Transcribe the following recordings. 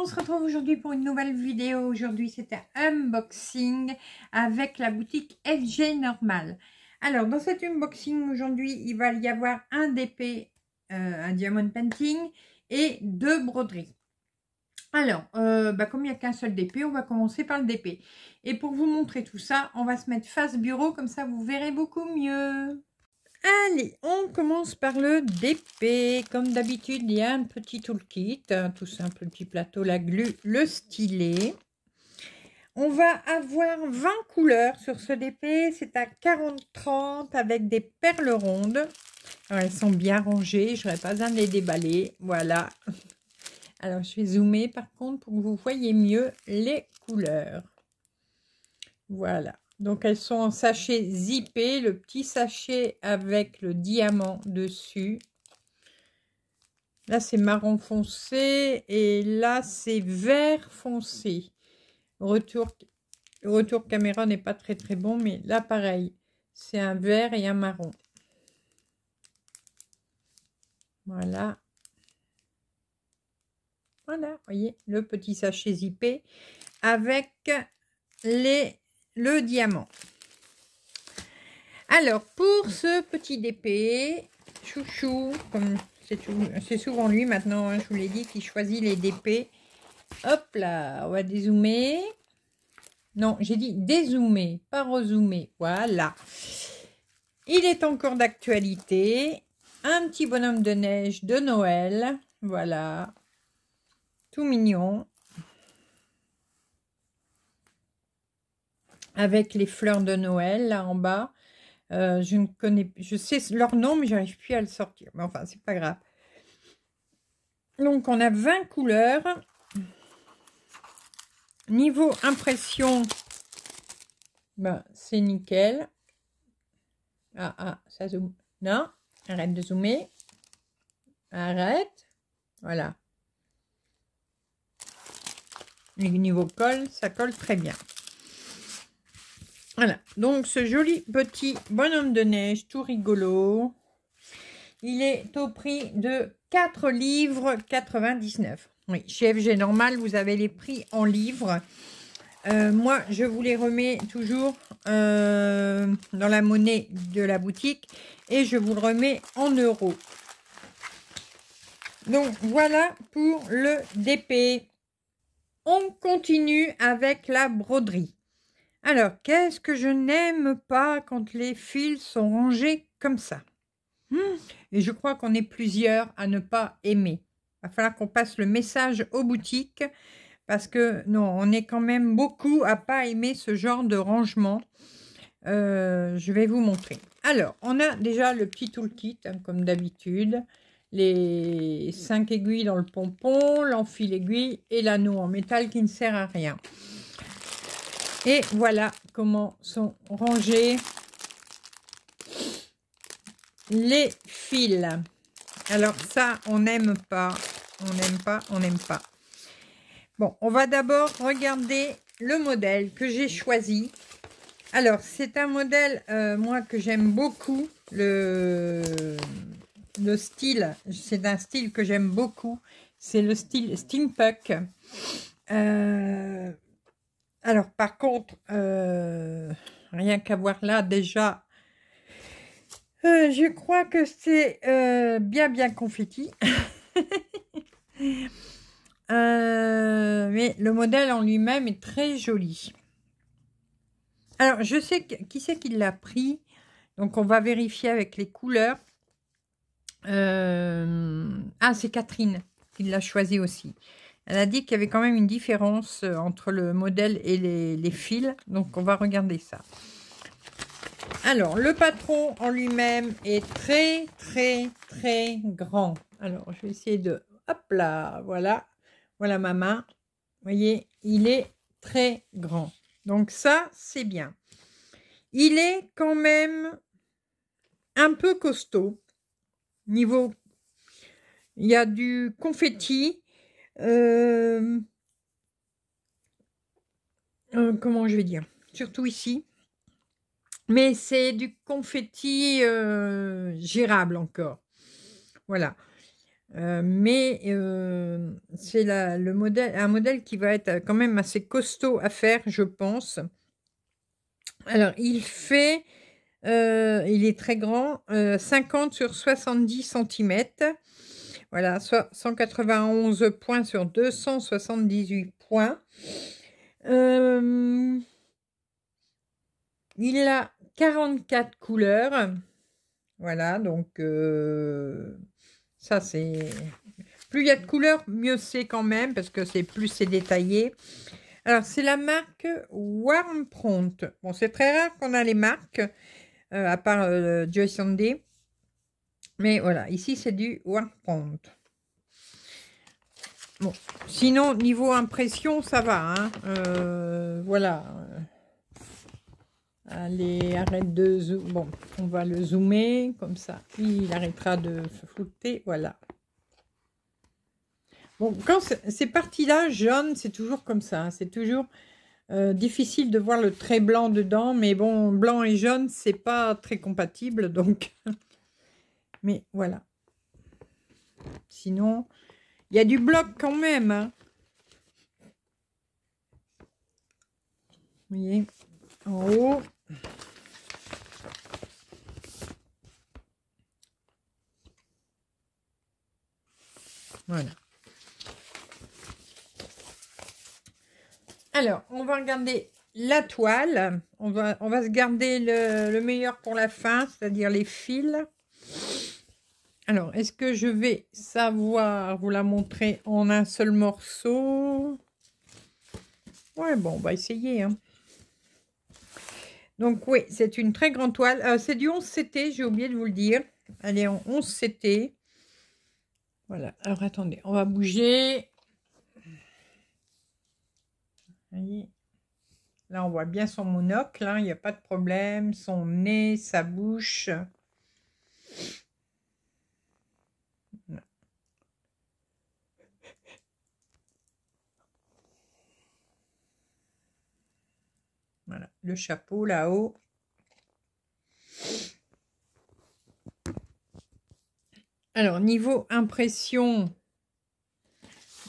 on se retrouve aujourd'hui pour une nouvelle vidéo. Aujourd'hui, c'est un unboxing avec la boutique FG Normal. Alors, dans cet unboxing, aujourd'hui, il va y avoir un DP, euh, un diamond painting et deux broderies. Alors, euh, bah, comme il n'y a qu'un seul DP, on va commencer par le DP. Et pour vous montrer tout ça, on va se mettre face bureau, comme ça vous verrez beaucoup mieux. Allez, on commence par le DP. Comme d'habitude, il y a un petit toolkit, tout simple petit plateau, la glu, le stylet. On va avoir 20 couleurs sur ce DP. C'est à 40-30 avec des perles rondes. elles sont bien rangées. Je n'aurais pas besoin de les déballer. Voilà. Alors, je vais zoomer par contre pour que vous voyez mieux les couleurs. Voilà. Donc, elles sont en sachet zippé, le petit sachet avec le diamant dessus. Là, c'est marron foncé et là, c'est vert foncé. Retour, retour caméra n'est pas très très bon, mais là, pareil, c'est un vert et un marron. Voilà. Voilà, voyez, le petit sachet zippé avec les le diamant. Alors, pour ce petit DP, chouchou, comme c'est souvent lui maintenant, hein, je vous l'ai dit, qui choisit les DP. Hop là, on va dézoomer. Non, j'ai dit dézoomer, pas rezoomer. Voilà. Il est encore d'actualité. Un petit bonhomme de neige de Noël. Voilà. Tout mignon. Avec les fleurs de Noël là en bas. Euh, je ne connais je sais leur nom, mais j'arrive plus à le sortir. Mais enfin, c'est pas grave. Donc, on a 20 couleurs. Niveau impression, ben, c'est nickel. Ah, ah, ça zoome. Non, arrête de zoomer. Arrête. Voilà. Le niveau colle, ça colle très bien. Voilà, donc ce joli petit bonhomme de neige tout rigolo, il est au prix de 4 livres 99. Oui, chez FG Normal, vous avez les prix en livres. Euh, moi, je vous les remets toujours euh, dans la monnaie de la boutique et je vous le remets en euros. Donc, voilà pour le DP. On continue avec la broderie. Alors, qu'est-ce que je n'aime pas quand les fils sont rangés comme ça? Hmm. Et je crois qu'on est plusieurs à ne pas aimer. Il va falloir qu'on passe le message aux boutiques parce que non, on est quand même beaucoup à pas aimer ce genre de rangement. Euh, je vais vous montrer. Alors, on a déjà le petit toolkit, hein, comme d'habitude. Les cinq aiguilles dans le pompon, l'enfil aiguille et l'anneau en métal qui ne sert à rien. Et voilà comment sont rangés les fils. Alors ça, on n'aime pas, on n'aime pas, on n'aime pas. Bon, on va d'abord regarder le modèle que j'ai choisi. Alors, c'est un modèle, euh, moi, que j'aime beaucoup. Le, le style, c'est un style que j'aime beaucoup. C'est le style steampunk. Euh, alors, par contre, euh, rien qu'à voir là, déjà, euh, je crois que c'est euh, bien, bien confetti. mais le modèle en lui-même est très joli. Alors, je sais qui c'est qui l'a pris? Donc, on va vérifier avec les couleurs. ah, c'est Catherine qui l'a choisi aussi. Elle a dit qu'il y avait quand même une différence euh, entre le modèle et les, fils. Donc, on va regarder ça. Alors, le patron en lui-même est très, très, très grand. Alors, je vais essayer de... Hop là, voilà. Voilà ma main. Vous voyez, il est très grand. Donc ça, c'est bien. Il est quand même un peu costaud. Niveau... Il y a du confetti. Euh, euh, comment je vais dire? Surtout ici. Mais c'est du confetti euh, gérable encore. Voilà. Mais c'est le modèle, un modèle qui va être quand même assez costaud à faire, je pense. Alors, il fait, il est très grand, 50 sur 70 cm. Voilà, soit 191 points sur 278 points. il a 44 couleurs. Voilà, donc ça, c'est... Plus il y a de couleurs, mieux c'est quand même, parce que c'est plus c'est détaillé. Alors, c'est la marque Warm Prompt. Bon, c'est très rare qu'on a les marques, euh, à part euh, Joy Sunday. Mais voilà, ici, c'est du Prompt. Bon, sinon, niveau impression, ça va. Hein. Euh, voilà. Allez, arrête de zoomer. Bon, on va le zoomer comme ça. Il arrêtera de se flouter. Voilà. Bon, quand ces parties-là, jaune, c'est toujours comme ça. Hein. C'est toujours euh, difficile de voir le trait blanc dedans. Mais bon, blanc et jaune, c'est pas très compatible. Donc, mais voilà. Sinon, il y a du bloc quand même. Hein. Vous voyez, en haut. Voilà. Alors, on va regarder la toile. On va, on va se garder le, meilleur pour la fin, c'est-à-dire les fils. Alors, est-ce que je vais savoir vous la montrer en un seul morceau? Ouais, bon, on va essayer. Hein. Donc oui, c'est une très grande toile. Euh, c'est du 11 CT, j'ai oublié de vous le dire. Elle est en 11 CT. Voilà, alors attendez, on va bouger. Là, on voit bien son monocle, hein, il n'y a pas de problème. Son nez, sa bouche. Le chapeau là-haut. Alors, niveau impression,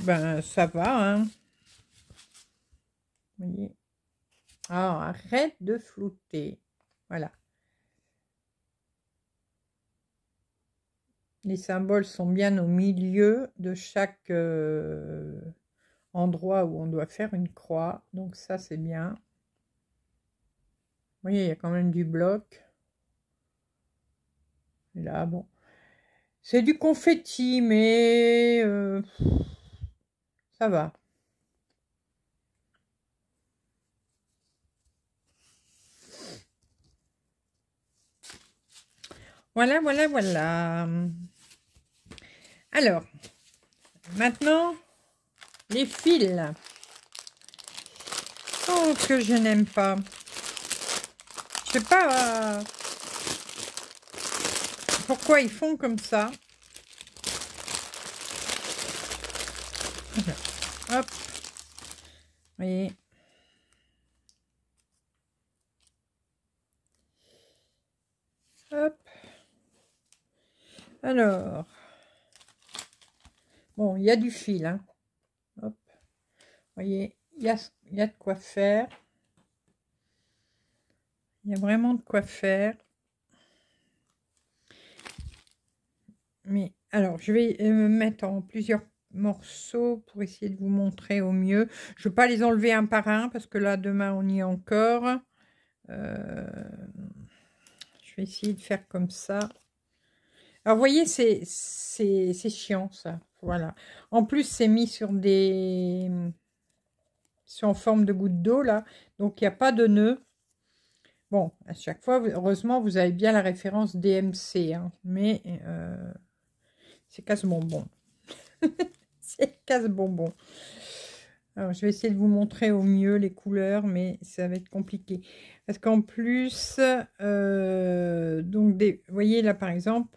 ben ça va. Hein. Voyez Ah, arrête de flouter. Voilà. Les symboles sont bien au milieu de chaque euh, endroit où on doit faire une croix. Donc ça, c'est bien. Vous voyez, il y a quand même du bloc. Là, bon. C'est du confetti, mais euh, ça va. Voilà, voilà, voilà. Alors, maintenant, les fils. Oh, que je n'aime pas. Je sais pas euh, pourquoi ils font comme ça. Hop. Vous voyez. Hop. Alors. Bon, il y a du fil. Hein. Hop. Voyez, il y a, y a de quoi faire. Il y a vraiment de quoi faire. Mais alors, je vais euh, me mettre en plusieurs morceaux pour essayer de vous montrer au mieux. Je ne vais pas les enlever un par un parce que là, demain, on y est encore. Euh, je vais essayer de faire comme ça. Alors, vous voyez, c'est chiant, ça. Voilà. En plus, c'est mis sur des... C'est en forme de goutte d'eau, là. Donc, il n'y a pas de nœud. Bon, à chaque fois, heureusement, vous avez bien la référence DMC, hein, mais euh, c'est casse-bonbon. c'est casse-bonbon. Alors, je vais essayer de vous montrer au mieux les couleurs, mais ça va être compliqué. Parce qu'en plus, euh, donc, voyez là, par exemple,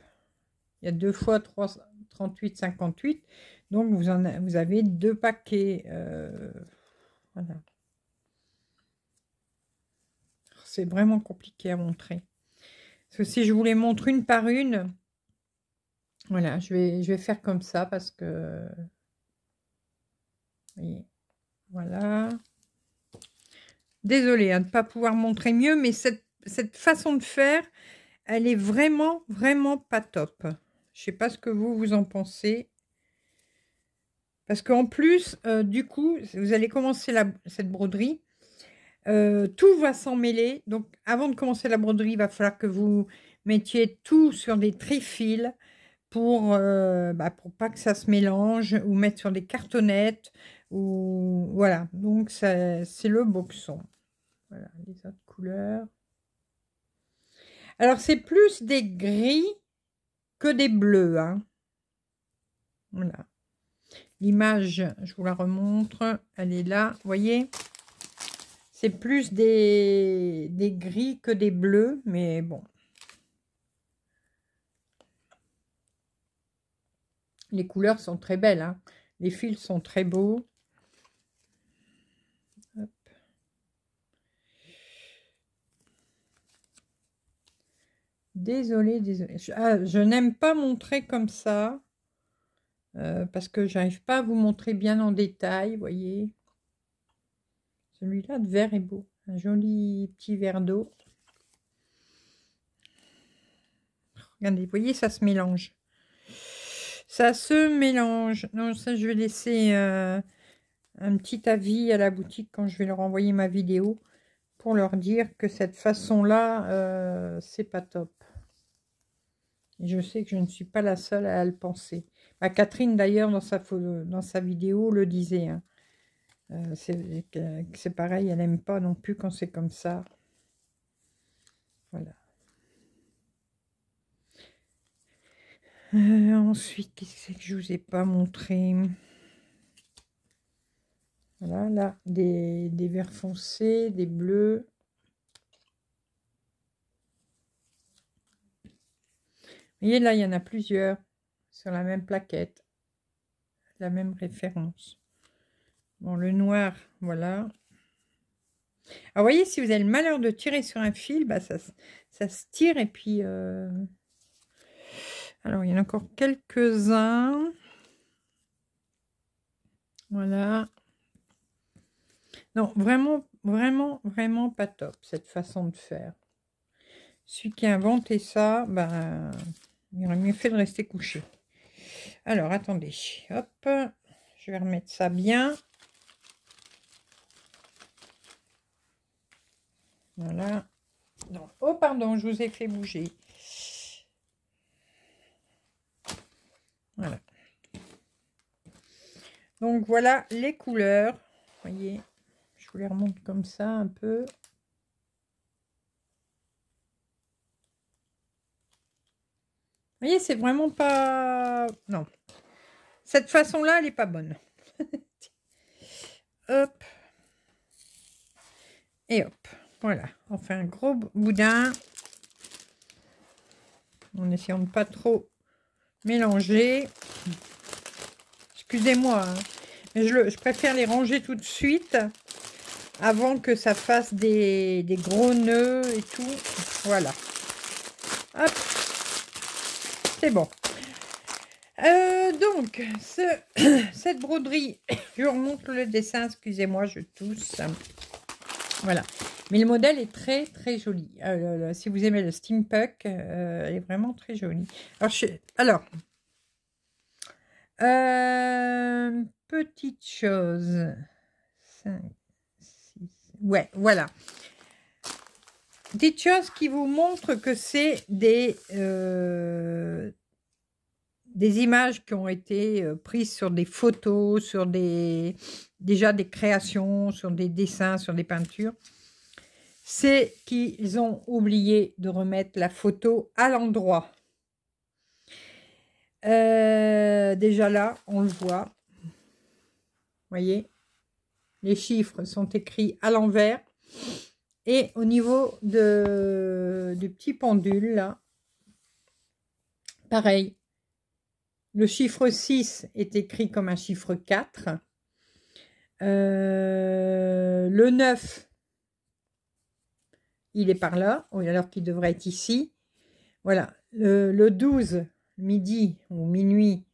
il y a deux fois 3, 38, 58. Donc, vous, en avez deux paquets. Euh, c'est vraiment compliqué à montrer. Parce que si je vous les montre une par une, Voilà, je vais, je vais faire comme ça parce que... Voilà. Désolée hein, de ne pas pouvoir montrer mieux, mais cette, cette façon de faire, elle est vraiment, vraiment pas top. Je sais pas ce que vous, vous en pensez. Parce qu'en plus, euh, du coup, vous allez commencer la, cette broderie. Euh, tout va s'en mêler. Donc, avant de commencer la broderie, il va falloir que vous mettiez tout sur des trifils pour, euh, bah, pas que ça se mélange ou mettre sur des cartonnettes. Ou, voilà, donc c'est le boxon. Voilà, les autres couleurs. Alors, c'est plus des gris que des bleus. Hein. Voilà. L'image, je vous la remontre. Elle est là, vous voyez? Plus des, gris que des bleus, mais bon. Les couleurs sont très belles. Hein. Les fils sont très beaux. Désolée, désolée. Je, ah, n'aime pas montrer comme ça. Euh, parce que j'arrive pas à vous montrer bien en détail, voyez. Celui-là de vert est beau. Un joli petit verre d'eau. Regardez, vous voyez, ça se mélange. Ça se mélange. Non, ça, je vais laisser euh, un petit avis à la boutique quand je vais leur envoyer ma vidéo pour leur dire que cette façon-là, euh, c'est pas top. je sais que je ne suis pas la seule à le penser. Bah, Catherine, d'ailleurs, dans sa, dans sa vidéo, le disait. Hein. Euh, c'est pareil, elle n'aime pas non plus quand c'est comme ça. Voilà. Euh, ensuite, qu'est-ce que je vous ai pas montré? Voilà, là, des, des verts foncés, des bleus. Vous voyez, là, il y en a plusieurs sur la même plaquette, la même référence. Bon, le noir, voilà. Alors, vous voyez, si vous avez le malheur de tirer sur un fil, bah, ça, ça se tire et puis... Euh, alors, il y en a encore quelques-uns. Voilà. Non, vraiment, vraiment, vraiment pas top, cette façon de faire. Celui qui a inventé ça, ben, il aurait mieux fait de rester couché. Alors, attendez. Hop. Je vais remettre ça bien. Voilà. Oh, pardon, je vous ai fait bouger. Voilà. Donc voilà les couleurs. Vous voyez, je vous les remonte comme ça un peu. Vous voyez, c'est vraiment pas... Non. Cette façon-là, elle n'est pas bonne. hop. Et hop. Voilà. On fait un gros boudin. En essayant de pas trop mélanger. Excusez-moi, hein. mais je, préfère les ranger tout de suite avant que ça fasse des, gros nœuds et tout. Voilà. Hop. C'est bon. Euh, donc, ce, cette broderie, je remonte le dessin, excusez-moi, je tousse. Voilà. Mais le modèle est très, très joli. Euh, si vous aimez le steampunk, euh, elle est vraiment très jolie. Alors, alors euh, petite chose. 5, 6, ouais, voilà. Petite chose qui vous montre que c'est des, des images qui ont été prises sur des photos, sur des déjà des créations, sur des dessins, sur des peintures c'est qu'ils ont oublié de remettre la photo à l'endroit. Euh, déjà là, on le voit. voyez? Les chiffres sont écrits à l'envers. Et au niveau de, du petit pendule, là, pareil. Le chiffre 6 est écrit comme un chiffre 4. Euh, le 9 il est par là, alors qu'il devrait être ici. Voilà, le, 12, midi ou minuit,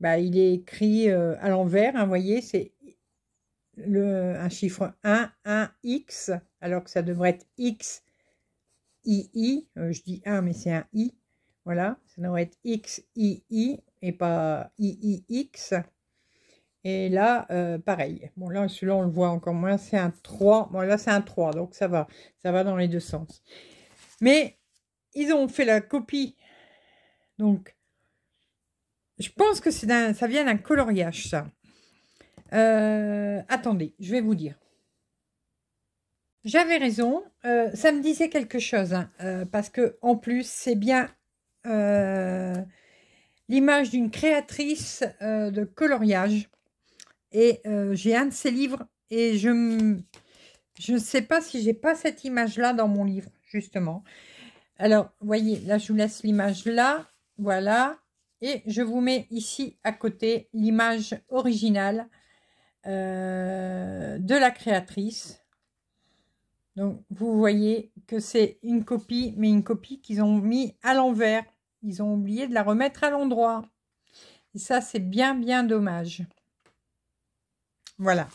bah, il est écrit euh, à l'envers, hein, vous voyez, c'est un chiffre 1, 1, X, alors que ça devrait être X, I, I, euh, je dis 1, mais c'est un I, voilà, ça devrait être X, I, I, et pas I, I, X. Et là, euh, pareil. Bon, là, celui-là, on le voit encore moins, c'est un 3. Bon, là, c'est un 3, donc ça va, ça va dans les deux sens. Mais, ils ont fait la copie, donc, je pense que c'est ça vient d'un coloriage, ça. Euh, attendez, je vais vous dire. J'avais raison, euh, ça me disait quelque chose, hein, parce que en plus, c'est bien l'image d'une créatrice de coloriage. Et j'ai un de ses livres, et je ne sais pas si j'ai pas cette image-là dans mon livre, justement. Alors, voyez, là, je vous laisse l'image là, voilà. Et je vous mets ici à côté l'image originale euh, de la créatrice. Donc, vous voyez que c'est une copie, mais une copie qu'ils ont mis à l'envers. Ils ont oublié de la remettre à l'endroit. Et ça, c'est bien, bien dommage. Voilà.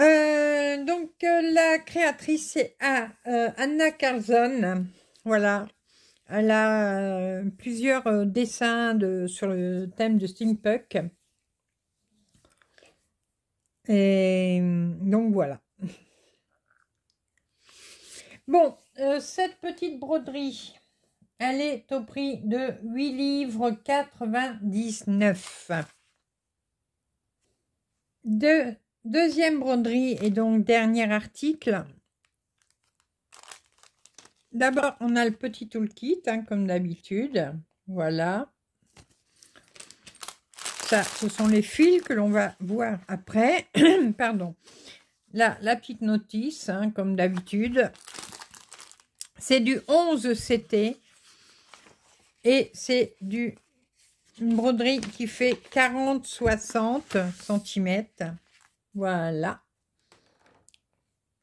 Euh, donc, euh, la créatrice, c'est Anna Carlson. Voilà. Elle a plusieurs dessins de, sur le thème de steampunk. Et donc voilà. Bon, euh, cette petite broderie, elle est au prix de 8 livres 99. De, deuxième broderie et donc dernier article. D'abord, on a le petit toolkit, hein, comme d'habitude. Voilà. Ça, ce sont les fils que l'on va voir après. Pardon. Là, la petite notice, hein, comme d'habitude. C'est du 11 CT. Et c'est du une broderie qui fait 40-60 cm. Voilà.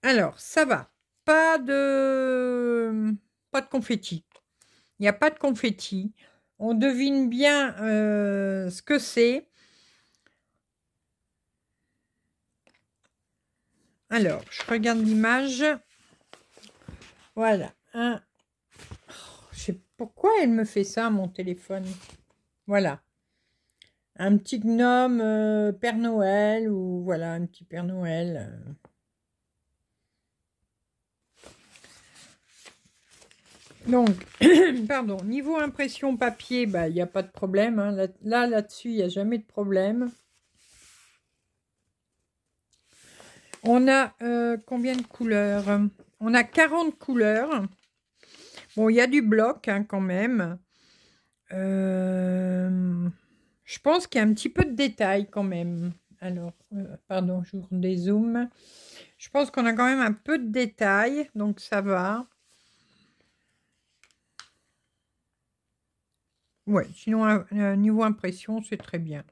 Alors, ça va. Pas de, pas de confetti. Il n'y a pas de confetti. On devine bien euh, ce que c'est. Alors, je regarde l'image. Voilà. Un... je sais pourquoi elle me fait ça, mon téléphone. Voilà. Un petit gnome euh, Père Noël ou voilà, un petit Père Noël. Euh. Donc, pardon, niveau impression papier, bah, il n'y a pas de problème. Hein. Là, là-dessus, il n'y a jamais de problème. On a euh, combien de couleurs? On a 40 couleurs. Bon, il y a du bloc hein, quand même. Je pense qu'il y a un petit peu de détail quand même. Alors, euh, pardon, j'ouvre des zooms. Je pense qu'on a quand même un peu de détail, donc ça va. Ouais, sinon, niveau impression, c'est très bien.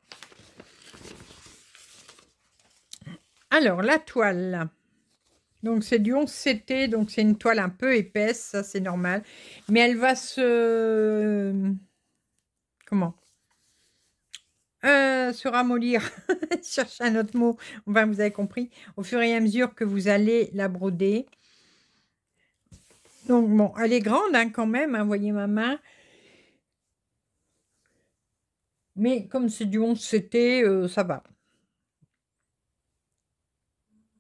Alors, la toile. Donc, c'est du 11 CT, donc c'est une toile un peu épaisse, ça c'est normal. Mais elle va se... Comment? Euh, Se ramollir. Cherche un autre mot. Vous avez compris. Au fur et à mesure que vous allez la broder. Donc, bon, elle est grande hein, quand même. Hein, voyez ma main. Mais comme c'est du 11 CT, euh, ça va.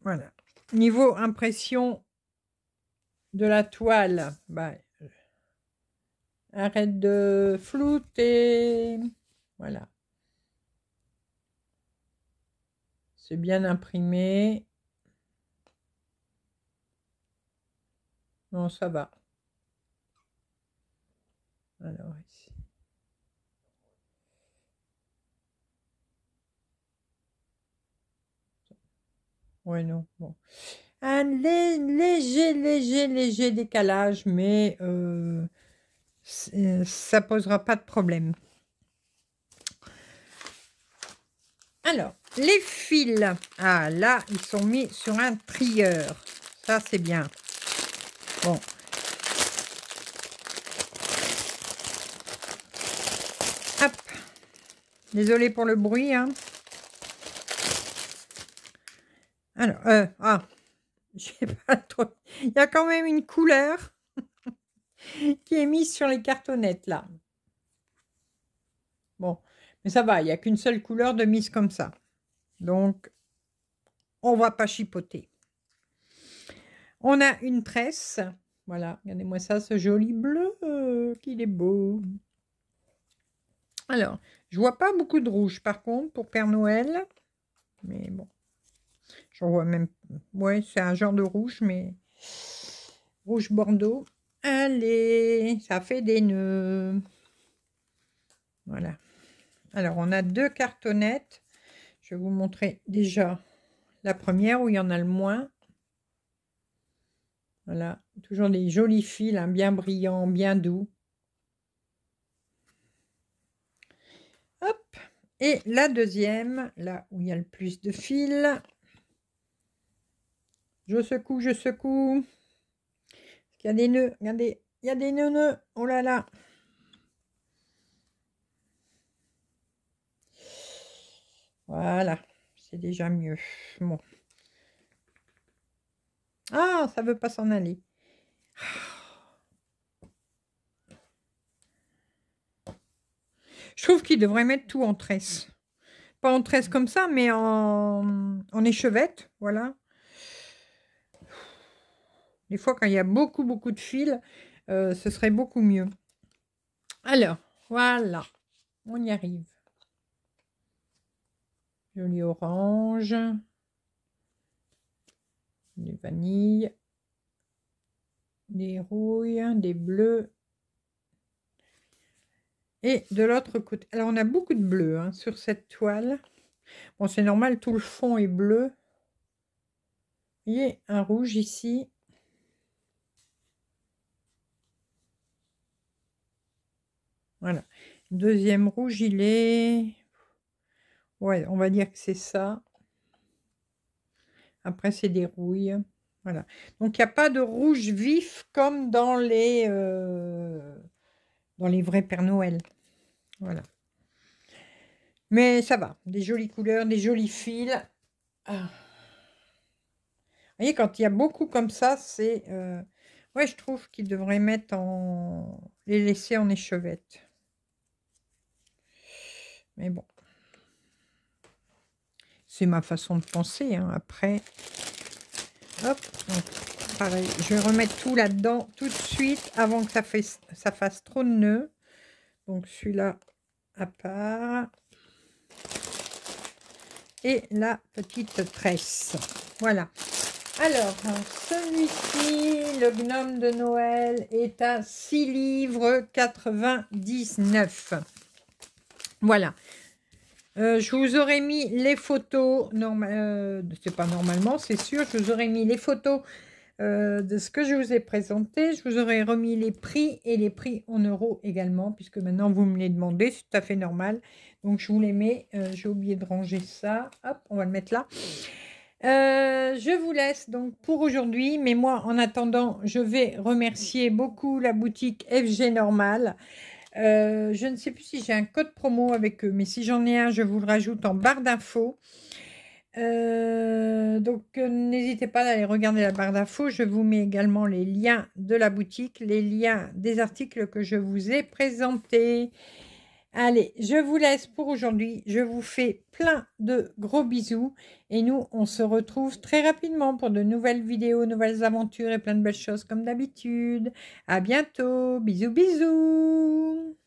Voilà. Niveau impression de la toile, bah, arrête de flouter. Voilà. C'est bien imprimé. Non, ça va. Alors ici. Ouais, non, bon. Un léger, léger, léger décalage, mais euh, ça posera pas de problème. Alors, les fils. Ah, là, ils sont mis sur un trieur. Ça, c'est bien. Bon. Désolée pour le bruit. Hein. Alors, euh, ah, pas trop. Il y a quand même une couleur qui est mise sur les cartonnettes là. Bon, mais ça va, il n'y a qu'une seule couleur de mise comme ça. Donc, on va pas chipoter. On a une tresse. Voilà, regardez-moi ça, ce joli bleu, qu'il est beau. Alors, je vois pas beaucoup de rouge par contre pour Père Noël. Mais bon, j'en vois même... Ouais, c'est un genre de rouge, mais rouge bordeaux. Allez, ça fait des nœuds. Voilà. Alors, on a deux cartonnettes. Vous montrer déjà la première où il y en a le moins. Voilà, toujours des jolis fils, hein, bien brillants, bien doux. Hop, et la deuxième, là où il y a le plus de fils. Je secoue, je secoue. Il y a des nœuds, regardez, il y a des nœuds, nœuds. Oh là là. Voilà, c'est déjà mieux. Bon. Ah, ça veut pas s'en aller. Je trouve qu'il devrait mettre tout en tresse. Pas en tresse comme ça, mais en, en échevette, voilà. Des fois, quand il y a beaucoup, beaucoup de fils, euh, ce serait beaucoup mieux. Alors, voilà. On y arrive. Joli orange des vanilles, des rouilles, des bleus. Et de l'autre côté, alors on a beaucoup de bleu hein, sur cette toile. Bon, c'est normal, tout le fond est bleu. Il y a un rouge ici. Voilà. Deuxième rouge, il est... Ouais, on va dire que c'est ça. Après, c'est des rouilles. Voilà. Donc, il n'y a pas de rouge vif comme dans les, euh, dans les vrais Père Noël. Voilà. Mais ça va. Des jolies couleurs, des jolis fils. Ah. Voyez, quand il y a beaucoup comme ça, c'est... Euh, ouais, je trouve qu'ils devraient mettre en... les laisser en échevette. Mais bon. C'est ma façon de penser. Hein. Après, pareil, je vais remettre tout là-dedans tout de suite avant que ça, fait, ça fasse trop de nœuds. Donc celui-là à part. Et la petite tresse. Voilà. Alors, celui-ci, le gnome de Noël, est à 6 livres 99. Voilà. Euh, je vous aurais mis les photos, euh, c'est pas normalement, c'est sûr, je vous aurais mis les photos euh, de ce que je vous ai présenté. Je vous aurais remis les prix et les prix en euros également, puisque maintenant vous me les demandez, c'est tout à fait normal. Donc je vous les mets, j'ai oublié de ranger ça, hop, on va le mettre là. je vous laisse donc pour aujourd'hui, mais moi en attendant, je vais remercier beaucoup la boutique FG Normal. Euh, je ne sais plus si j'ai un code promo avec eux, mais si j'en ai un, je vous le rajoute en barre d'infos. Euh, donc, euh, n'hésitez pas à aller regarder la barre d'infos. Je vous mets également les liens de la boutique, les liens des articles que je vous ai présentés. Allez, je vous laisse pour aujourd'hui. Je vous fais plein de gros bisous. Et nous, on se retrouve très rapidement pour de nouvelles vidéos, nouvelles aventures et plein de belles choses comme d'habitude. À bientôt. Bisous, bisous.